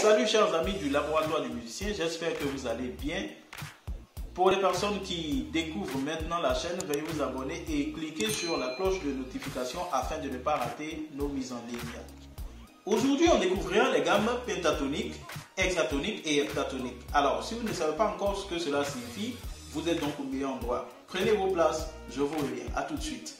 Salut chers amis du laboratoire des musiciens, j'espère que vous allez bien. Pour les personnes qui découvrent maintenant la chaîne, veuillez vous abonner et cliquer sur la cloche de notification afin de ne pas rater nos mises en ligne. Aujourd'hui, on découvrira les gammes pentatoniques, hexatoniques et heptatoniques. Alors, si vous ne savez pas encore ce que cela signifie, vous êtes donc au meilleur endroit. Prenez vos places, je vous reviens. À tout de suite.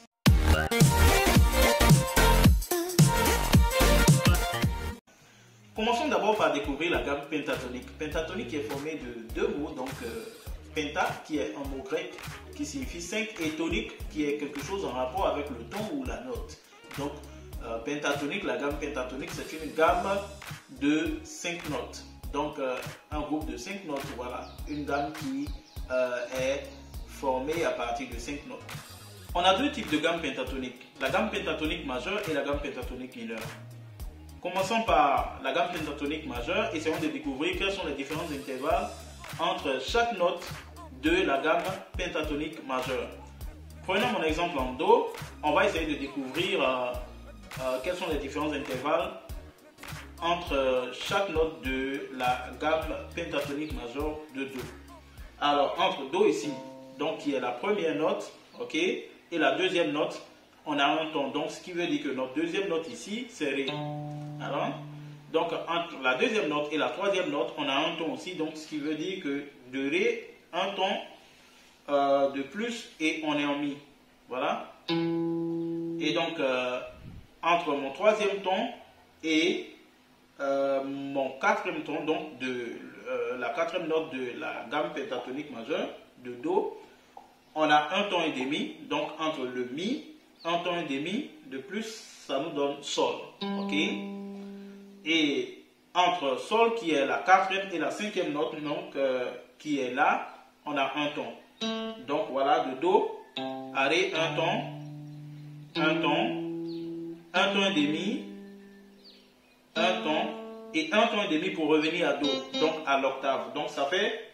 Commençons d'abord par découvrir la gamme pentatonique. Pentatonique est formée de deux mots, donc euh, penta qui est un mot grec qui signifie 5 et tonique qui est quelque chose en rapport avec le ton ou la note. Donc euh, pentatonique, la gamme pentatonique c'est une gamme de 5 notes. Donc euh, un groupe de 5 notes, voilà, une gamme qui est formée à partir de 5 notes. On a deux types de gamme pentatonique, la gamme pentatonique majeure et la gamme pentatonique mineure. Commençons par la gamme pentatonique majeure, essayons de découvrir quels sont les différents intervalles entre chaque note de la gamme pentatonique majeure. Prenons mon exemple en Do, on va essayer de découvrir euh, euh, quels sont les différents intervalles entre chaque note de la gamme pentatonique majeure de Do. Alors entre Do ici, donc qui est la première note, ok, et la deuxième note, on a un ton. Donc ce qui veut dire que notre deuxième note ici, c'est Ré. Alors, donc entre la deuxième note et la troisième note, on a un ton aussi, donc ce qui veut dire que de Ré, un ton euh, de plus et on est en Mi. Voilà. Et donc, euh, entre mon troisième ton et euh, mon quatrième ton, donc de la quatrième note de la gamme pentatonique majeure, de Do, on a un ton et demi, donc entre le Mi, un ton et demi, de plus, ça nous donne Sol. Ok? Et entre Sol qui est la quatrième et la cinquième note, donc euh, qui est là, on a un ton. Donc voilà, de Do à Ré, un ton, un ton, un ton et demi, un ton, et un ton et demi pour revenir à Do, donc à l'octave. Donc ça fait...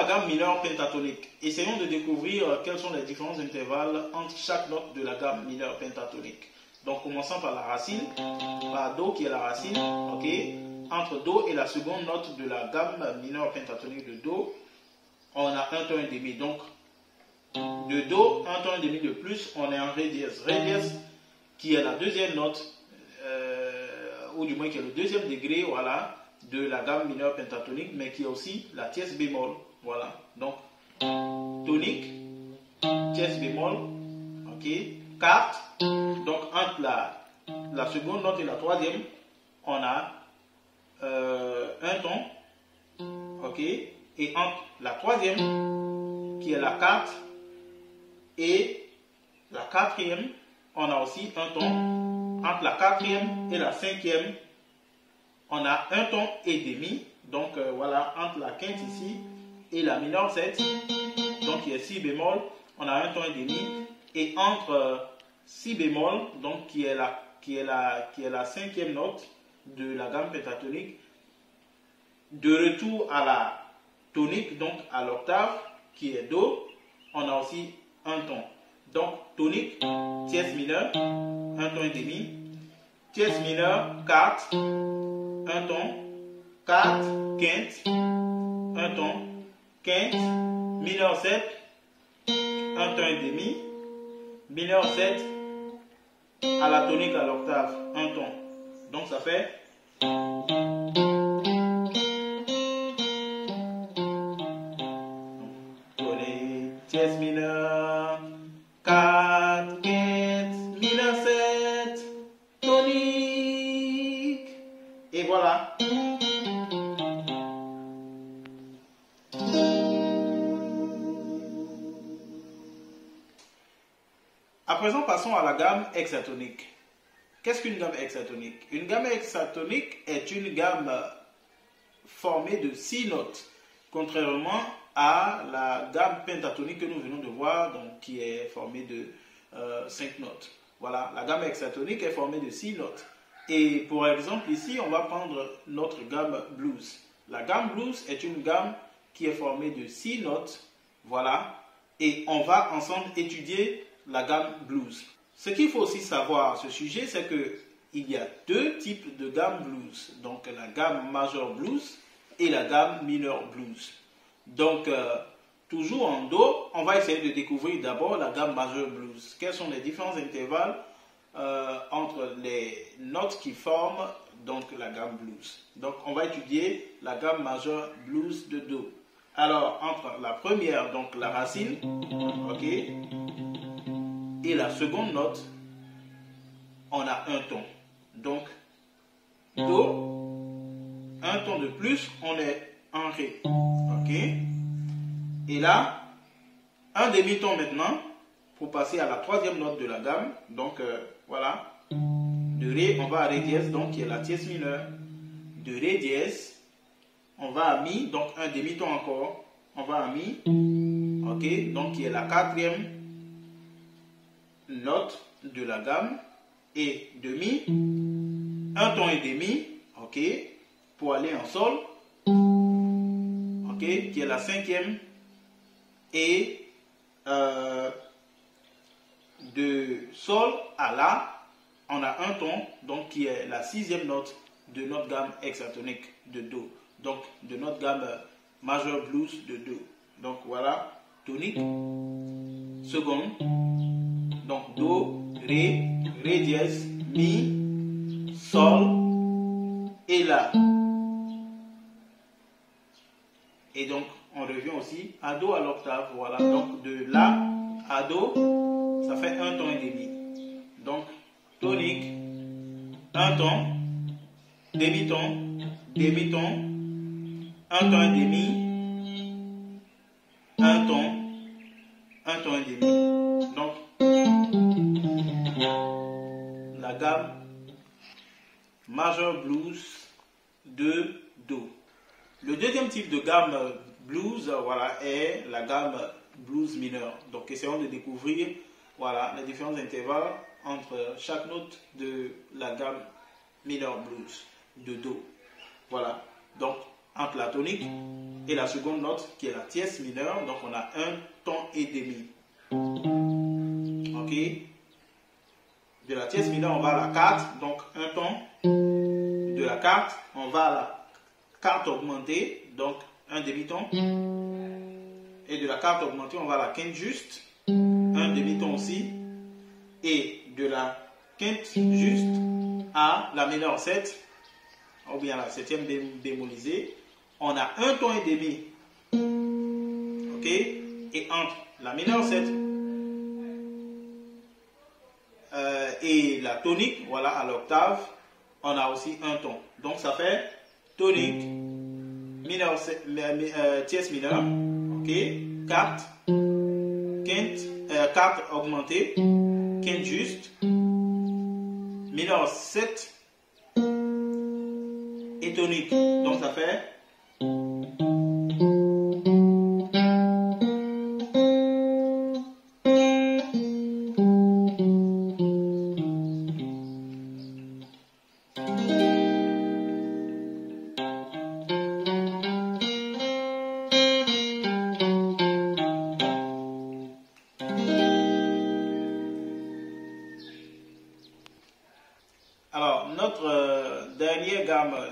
la gamme mineure pentatonique. Essayons de découvrir euh, quels sont les différents intervalles entre chaque note de la gamme mineure pentatonique. Donc, commençons par la racine, par Do qui est la racine, ok? Entre Do et la seconde note de la gamme mineure pentatonique de Do, on a un ton et demi. Donc, de Do, un ton et demi de plus, on est en Ré dièse. Ré dièse qui est la deuxième note, euh, ou du moins qui est le deuxième degré, voilà, de la gamme mineure pentatonique, mais qui est aussi la tierce bémol. Voilà. Donc, tonique, tierce bémol, ok, quarte. Donc, entre la, seconde note et la troisième, on a euh, un ton, ok, et entre la troisième, qui est la quarte, et la quatrième, on a aussi un ton. Entre la quatrième et la cinquième, on a un ton et demi. Donc euh, voilà, entre la quinte ici et la mineure 7, donc qui est si bémol, on a un ton et demi. Et entre euh, si bémol, donc qui est, la, qui, est la, qui est la cinquième note de la gamme pentatonique, de retour à la tonique, donc à l'octave, qui est Do, on a aussi un ton. Donc tonique, tierce mineure, un ton et demi, tierce mineure, 4, un ton, 4, quinte, un ton, quinte, mineur 7, un ton et demi, mineur 7, à la tonique à l'octave, un ton. Donc ça fait passons à la gamme hexatonique. Qu'est-ce qu'une gamme hexatonique? Une gamme hexatonique est une gamme formée de six notes, contrairement à la gamme pentatonique que nous venons de voir, donc, qui est formée de euh, cinq notes. Voilà, la gamme hexatonique est formée de six notes. Et pour exemple, ici, on va prendre notre gamme blues. La gamme blues est une gamme qui est formée de six notes. Voilà. Et on va ensemble étudier la gamme blues. Ce qu'il faut aussi savoir à ce sujet, c'est que il y a deux types de gamme blues. Donc la gamme major blues et la gamme mineur blues. Donc euh, toujours en Do, on va essayer de découvrir d'abord la gamme major blues. Quels sont les différents intervalles euh, entre les notes qui forment donc la gamme blues. Donc on va étudier la gamme majeure blues de Do. Alors entre la première, donc la racine, ok, et la seconde note, on a un ton. Donc Do, un ton de plus, on est en Ré, ok. Et là, un demi-ton maintenant pour passer à la troisième note de la gamme. Donc euh, voilà. De Ré, on va à Ré dièse, donc qui est la dièse mineure. De Ré dièse, on va à Mi, donc un demi-ton encore. On va à Mi. Ok, donc qui est la quatrième note de la gamme. Et de Mi, un ton et demi. Ok, pour aller en Sol. Ok, qui est la cinquième. Et euh, de Sol à La, on a un ton, donc qui est la sixième note de notre gamme hexatonique de Do. Donc de notre gamme majeur blues de Do. Donc voilà, tonique, seconde, donc Do, Ré, Ré dièse, Mi, Sol et La. Et donc on revient aussi à Do à l'octave, voilà, donc de La à Do ça fait un ton et demi. Donc, tonique, un ton, demi-ton, demi-ton, un ton et demi, un ton, un ton et demi. Major blues de Do. Le deuxième type de gamme blues, voilà, est la gamme blues mineur. Donc, essayons de découvrir voilà les différents intervalles entre chaque note de la gamme mineur blues de Do. Voilà. Donc, entre la tonique et la seconde note qui est la tierce mineure, donc on a un ton et demi. Ok De la tierce mineure, on va à la quarte, donc un ton. De la quarte, on va à la quarte augmentée, donc un demi-ton. Et de la quarte augmentée, on va à la quinte juste un demi-ton aussi, et de la quinte juste à la mineure 7, ou bien la septième démolisée, on a un ton et demi. Ok? Et entre la mineure 7 euh, et la tonique, voilà, à l'octave, on a aussi un ton. Donc ça fait tonique, mineur, euh, tierce mineure, ok, 4, quinte, euh, 4 augmenté, quinte juste, mineur 7 et tonique. Donc ça fait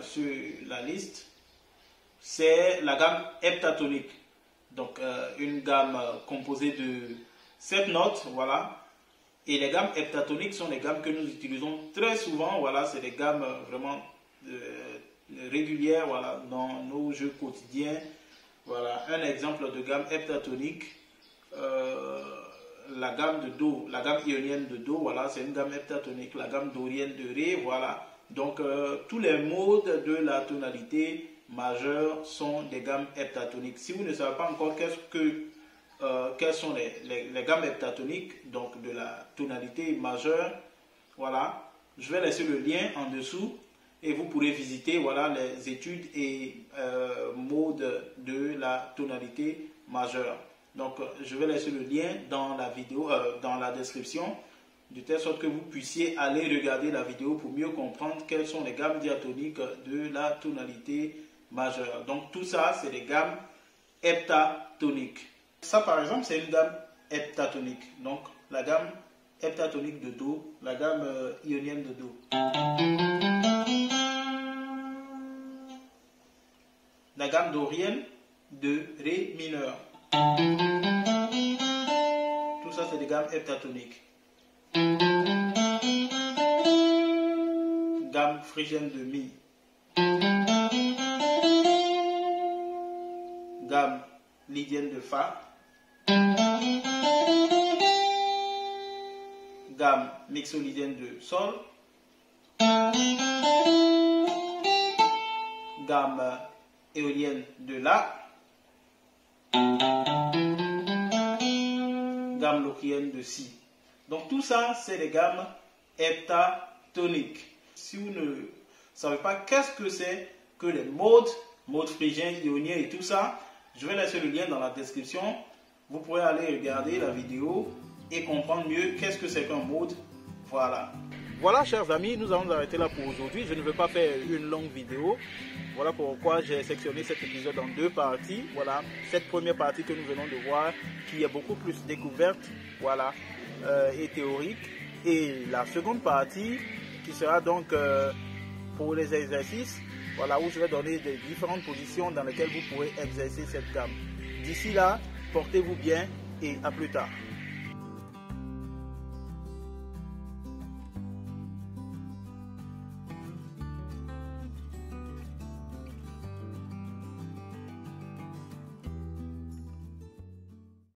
sur la liste, c'est la gamme heptatonique. Donc euh, une gamme euh, composée de 7 notes, voilà. Et les gammes heptatoniques sont les gammes que nous utilisons très souvent, voilà, c'est des gammes euh, vraiment régulières, voilà, dans nos jeux quotidiens. Voilà, un exemple de gamme heptatonique, la gamme de Do, la gamme ionienne de Do, voilà, c'est une gamme heptatonique. La gamme dorienne de Ré, voilà, donc, euh, tous les modes de la tonalité majeure sont des gammes heptatoniques. Si vous ne savez pas encore qu'est-ce que, euh, quelles sont les, les, gammes heptatoniques donc de la tonalité majeure, voilà, je vais laisser le lien en dessous et vous pourrez visiter voilà, les études et euh, modes de la tonalité majeure. Donc, je vais laisser le lien dans la vidéo, dans la description de telle sorte que vous puissiez aller regarder la vidéo pour mieux comprendre quelles sont les gammes diatoniques de la tonalité majeure. Donc tout ça, c'est les gammes heptatoniques. Ça, par exemple, c'est une gamme heptatonique. Donc la gamme heptatonique de Do, la gamme euh, ionienne de Do. La gamme dorienne de Ré mineur. Tout ça, c'est des gammes heptatoniques. Gamme phrygienne de Mi. Gamme lydienne de Fa. Gamme mixolydienne de Sol. Gamme éolienne de La. Gamme lochienne de Si. Donc tout ça, c'est les gammes heptatoniques. Si vous ne savez pas qu'est-ce que c'est que les modes, modes phrygiens, ioniens et tout ça, je vais laisser le lien dans la description. Vous pourrez aller regarder la vidéo et comprendre mieux qu'est-ce que c'est qu'un mode. Voilà. Voilà, chers amis, nous allons arrêter là pour aujourd'hui. Je ne vais pas faire une longue vidéo. Voilà pourquoi j'ai sectionné cet épisode en deux parties. Voilà, cette première partie que nous venons de voir, qui est beaucoup plus découverte, voilà, euh, et théorique. Et la seconde partie, qui sera donc euh, pour les exercices, voilà, où je vais donner des différentes positions dans lesquelles vous pourrez exercer cette gamme. D'ici là, portez-vous bien et à plus tard.